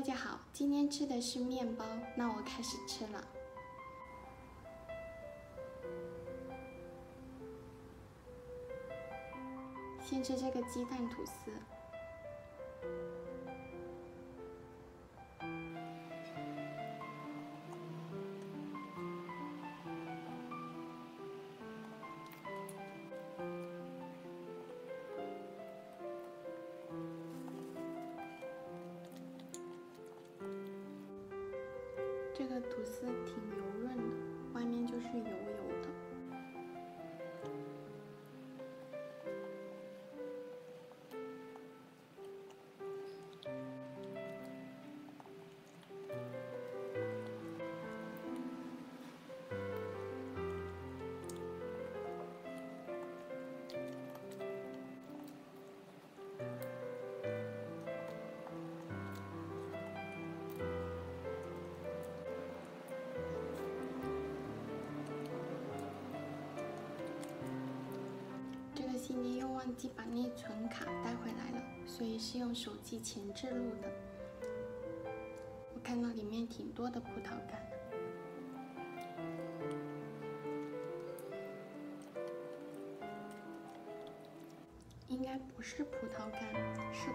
大家好，今天吃的是面包，那我开始吃了。先吃这个鸡蛋吐司。这个吐司挺油润的，外面就是油油忘记把内存卡带回来了，所以是用手机前置录的。我看到里面挺多的葡萄干，应该不是葡萄干，是